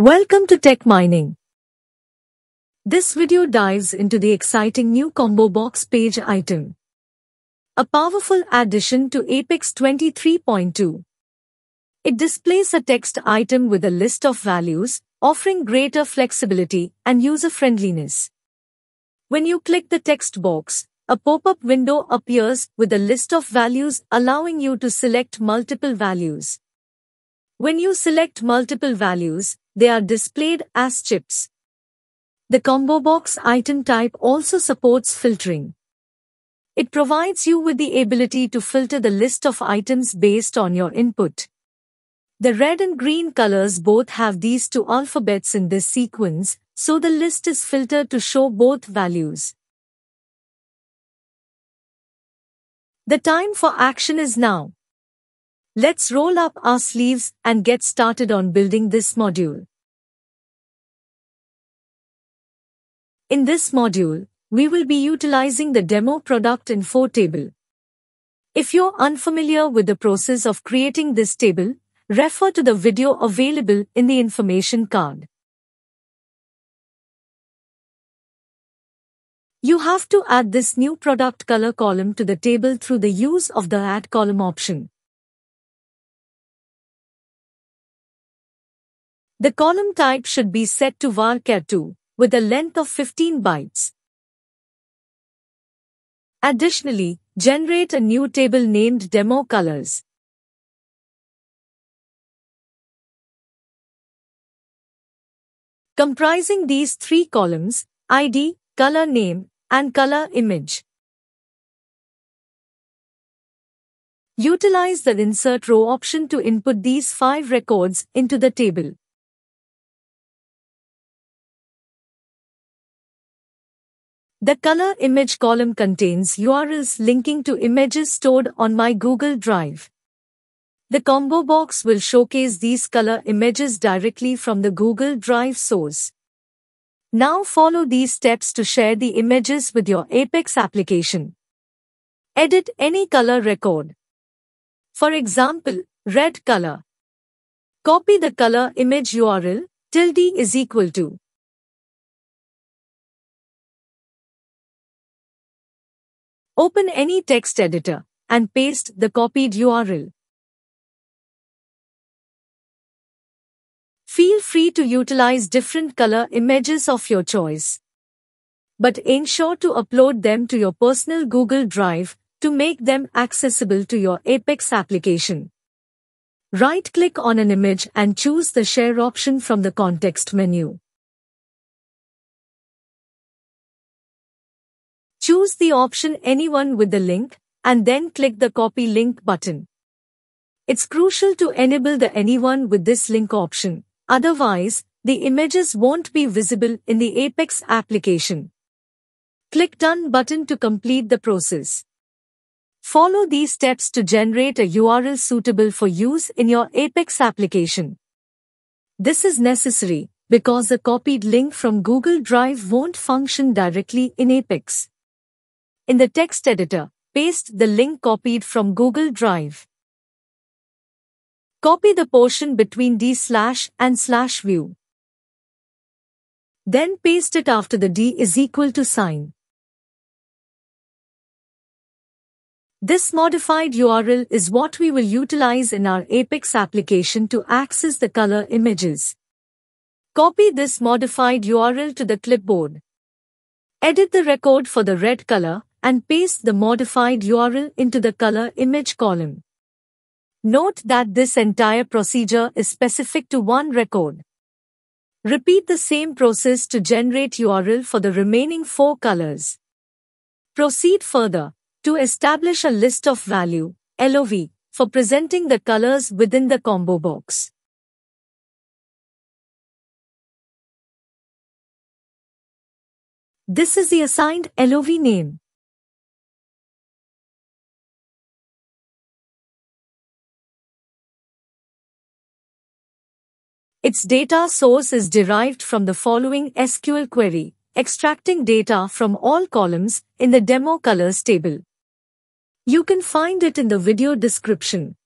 Welcome to Tech Mining. This video dives into the exciting new combo box page item. A powerful addition to Apex 23.2. It displays a text item with a list of values, offering greater flexibility and user-friendliness. When you click the text box, a pop-up window appears with a list of values allowing you to select multiple values. When you select multiple values, they are displayed as chips. The combo box item type also supports filtering. It provides you with the ability to filter the list of items based on your input. The red and green colors both have these two alphabets in this sequence, so the list is filtered to show both values. The time for action is now. Let's roll up our sleeves and get started on building this module. In this module, we will be utilizing the demo product info table. If you're unfamiliar with the process of creating this table, refer to the video available in the information card. You have to add this new product color column to the table through the use of the Add Column option. The column type should be set to varchar2 with a length of 15 bytes. Additionally, generate a new table named Demo Colors. Comprising these three columns, ID, color name, and color image. Utilize the Insert Row option to input these five records into the table. The color image column contains URLs linking to images stored on my Google Drive. The combo box will showcase these color images directly from the Google Drive source. Now follow these steps to share the images with your Apex application. Edit any color record. For example, red color. Copy the color image URL, tilde is equal to Open any text editor and paste the copied URL. Feel free to utilize different color images of your choice. But ensure to upload them to your personal Google Drive to make them accessible to your Apex application. Right-click on an image and choose the Share option from the context menu. Choose the option Anyone with the link, and then click the Copy Link button. It's crucial to enable the Anyone with this link option, otherwise, the images won't be visible in the Apex application. Click Done button to complete the process. Follow these steps to generate a URL suitable for use in your Apex application. This is necessary because a copied link from Google Drive won't function directly in Apex. In the text editor, paste the link copied from Google Drive. Copy the portion between D slash and slash view. Then paste it after the D is equal to sign. This modified URL is what we will utilize in our Apex application to access the color images. Copy this modified URL to the clipboard. Edit the record for the red color and paste the modified URL into the color image column. Note that this entire procedure is specific to one record. Repeat the same process to generate URL for the remaining four colors. Proceed further to establish a list of value, LOV, for presenting the colors within the combo box. This is the assigned LOV name. Its data source is derived from the following SQL query, extracting data from all columns in the demo colors table. You can find it in the video description.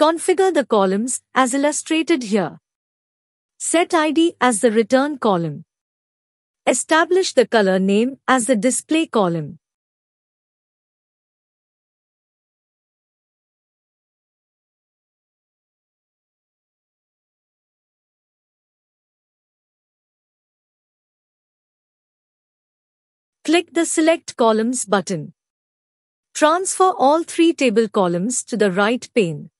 Configure the columns as illustrated here. Set ID as the return column. Establish the color name as the display column. Click the Select Columns button. Transfer all three table columns to the right pane.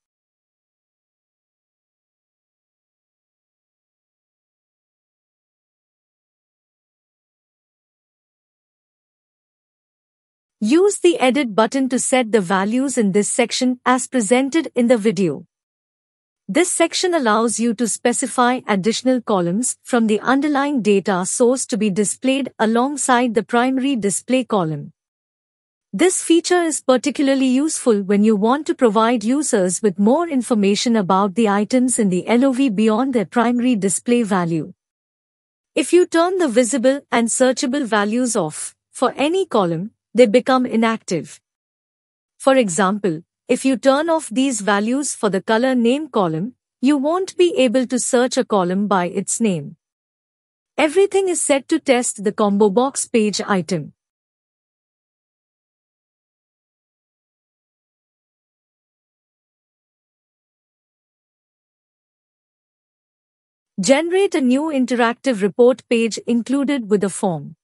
Use the Edit button to set the values in this section as presented in the video. This section allows you to specify additional columns from the underlying data source to be displayed alongside the primary display column. This feature is particularly useful when you want to provide users with more information about the items in the LOV beyond their primary display value. If you turn the visible and searchable values off for any column, they become inactive. For example, if you turn off these values for the color name column, you won't be able to search a column by its name. Everything is set to test the combo box page item. Generate a new interactive report page included with the form.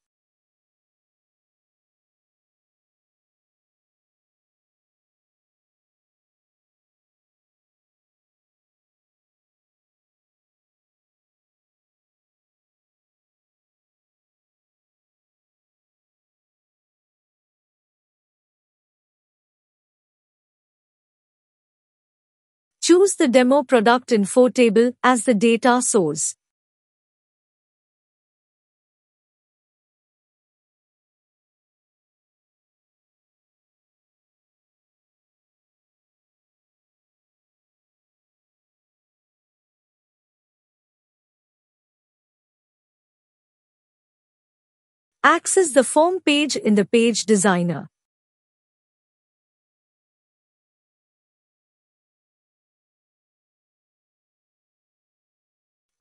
Choose the demo product info table as the data source. Access the form page in the Page Designer.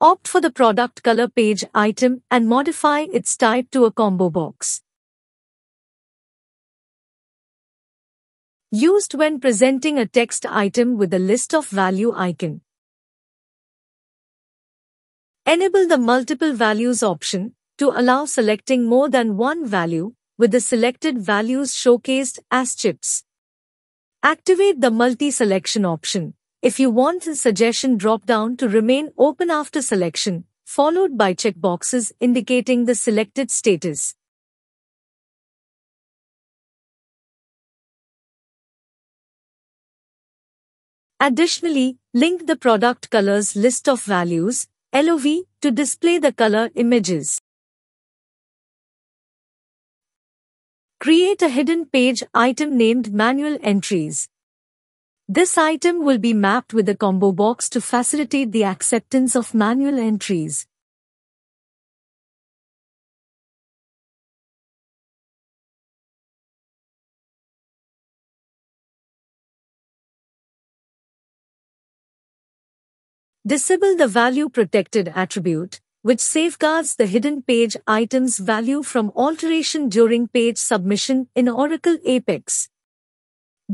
Opt for the product color page item and modify its type to a combo box. Used when presenting a text item with a list of value icon. Enable the multiple values option to allow selecting more than one value with the selected values showcased as chips. Activate the multi-selection option if you want the suggestion drop-down to remain open after selection, followed by checkboxes indicating the selected status. Additionally, link the product colors list of values, LOV, to display the color images. Create a hidden page item named Manual Entries. This item will be mapped with the combo box to facilitate the acceptance of manual entries. Disable the value protected attribute, which safeguards the hidden page item's value from alteration during page submission in Oracle Apex.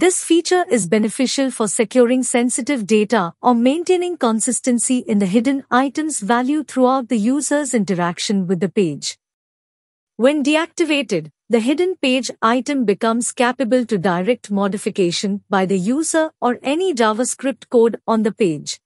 This feature is beneficial for securing sensitive data or maintaining consistency in the hidden item's value throughout the user's interaction with the page. When deactivated, the hidden page item becomes capable to direct modification by the user or any JavaScript code on the page.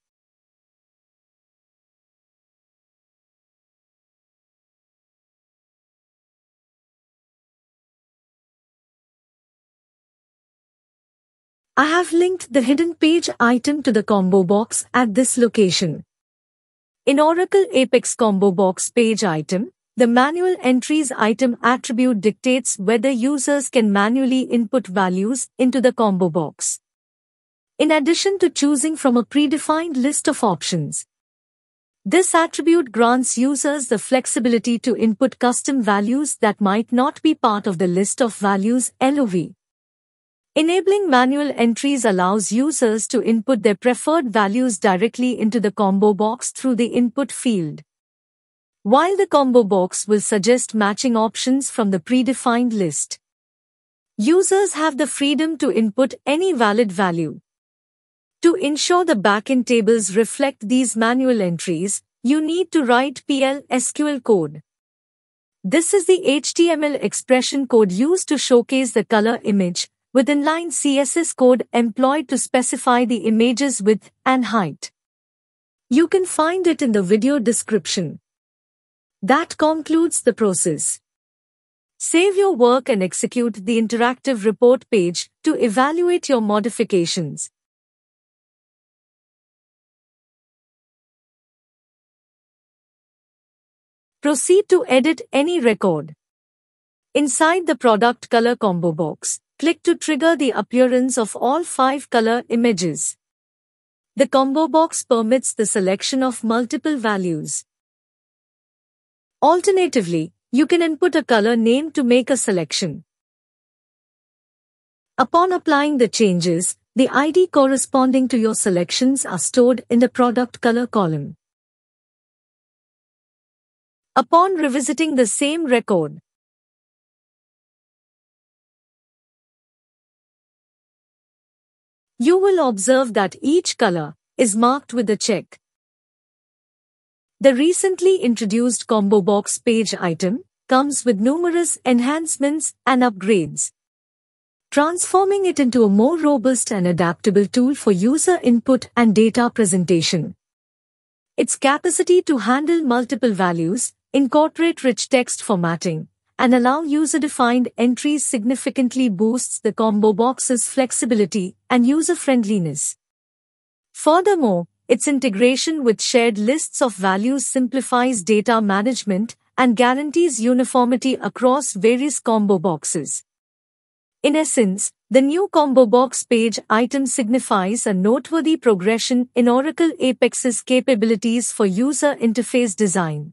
I have linked the hidden page item to the combo box at this location. In Oracle Apex combo box page item, the manual entries item attribute dictates whether users can manually input values into the combo box. In addition to choosing from a predefined list of options, this attribute grants users the flexibility to input custom values that might not be part of the list of values LOV. Enabling manual entries allows users to input their preferred values directly into the combo box through the input field. While the combo box will suggest matching options from the predefined list. Users have the freedom to input any valid value. To ensure the backend tables reflect these manual entries, you need to write PL SQL code. This is the HTML expression code used to showcase the color image, with inline CSS code employed to specify the image's width and height. You can find it in the video description. That concludes the process. Save your work and execute the interactive report page to evaluate your modifications. Proceed to edit any record. Inside the product color combo box, Click to trigger the appearance of all five color images. The combo box permits the selection of multiple values. Alternatively, you can input a color name to make a selection. Upon applying the changes, the ID corresponding to your selections are stored in the product color column. Upon revisiting the same record, You will observe that each color is marked with a check. The recently introduced combo box page item comes with numerous enhancements and upgrades, transforming it into a more robust and adaptable tool for user input and data presentation. Its capacity to handle multiple values, incorporate rich text formatting, and allow user-defined entries significantly boosts the combo box's flexibility and user-friendliness. Furthermore, its integration with shared lists of values simplifies data management and guarantees uniformity across various combo boxes. In essence, the new combo box page item signifies a noteworthy progression in Oracle Apex's capabilities for user interface design.